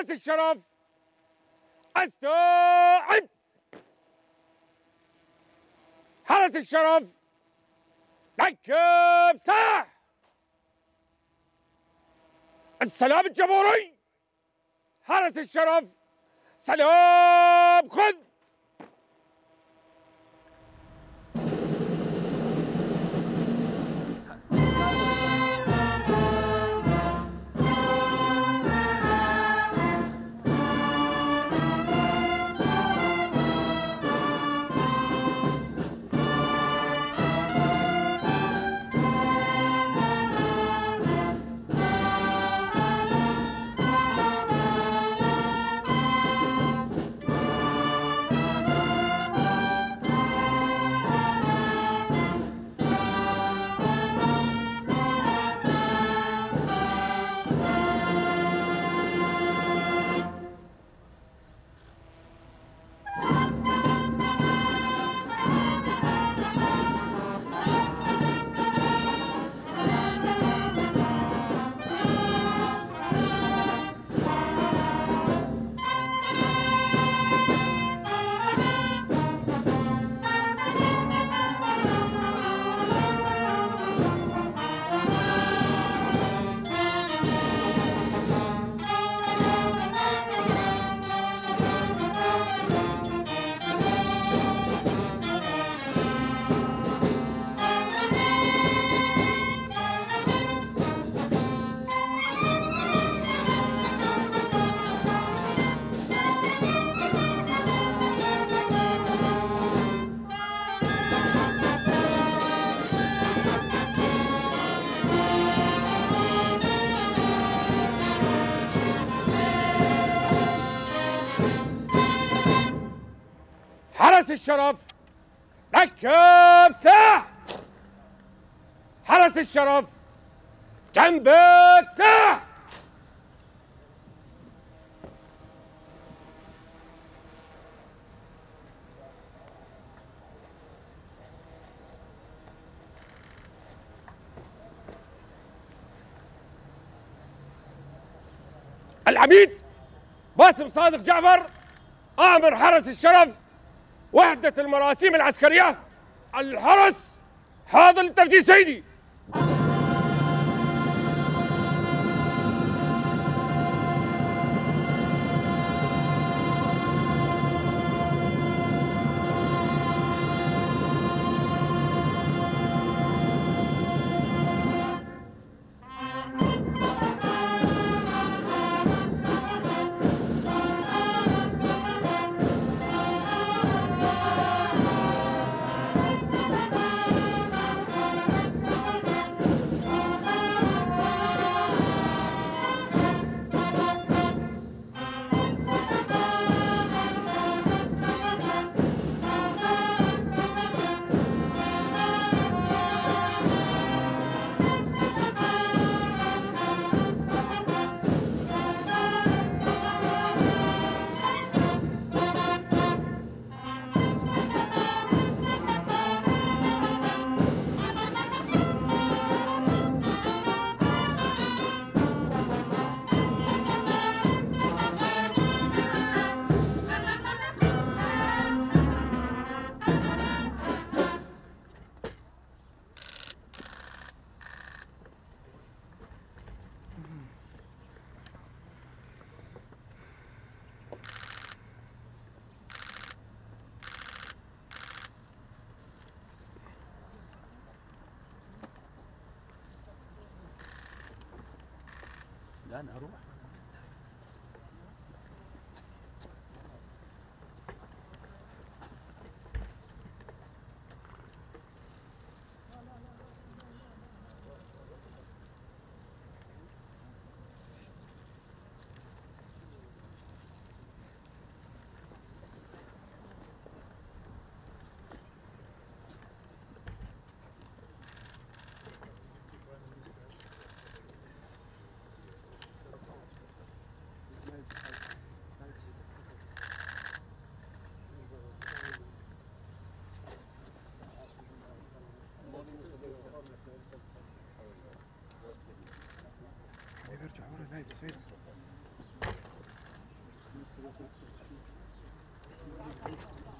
حرس الشرف أستعد. حرس الشرف. ركب سلاح السلام الجمهوري. حرس الشرف. سلام خذ الشرف. ركب سلاح حرس الشرف. جنبك سلاح العميد باسم صادق جعفر آمر حرس الشرف. وحدة المراسيم العسكرية الحرس حاضر للتفتيش سيدي. الآن أروح Sergio, ahora nadie se ve. Thank you.